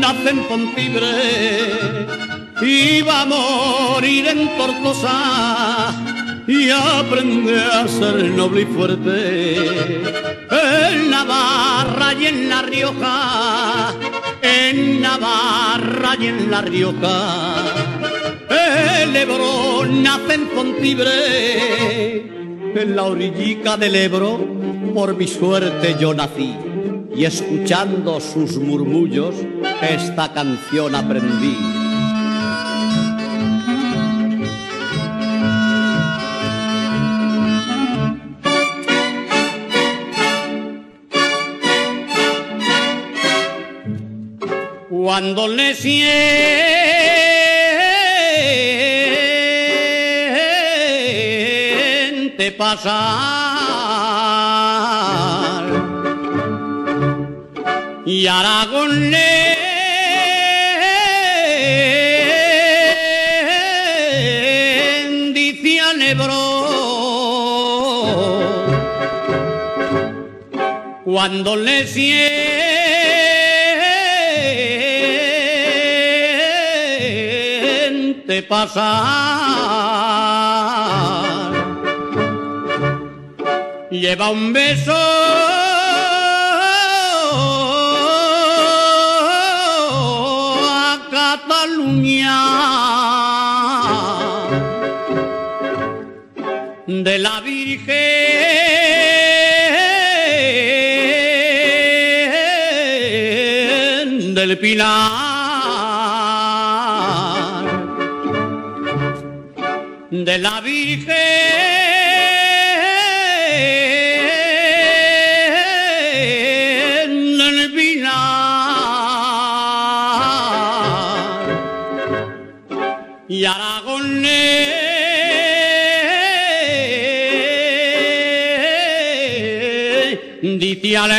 nace en Pontibre y va a morir en Tortosa y aprende a ser noble y fuerte. En Navarra y en La Rioja, en Navarra y en La Rioja. El Ebro nace en Pontibre, en la orillica del Ebro, por mi suerte yo nací y escuchando sus murmullos esta canción aprendí. Cuando le siente pasar y Aragón le dice al Ebro cuando le siente pasar lleva un beso Cataluña. De la Virgen del Pilar. De la Virgen y aragonés, dice al